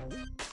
Oh.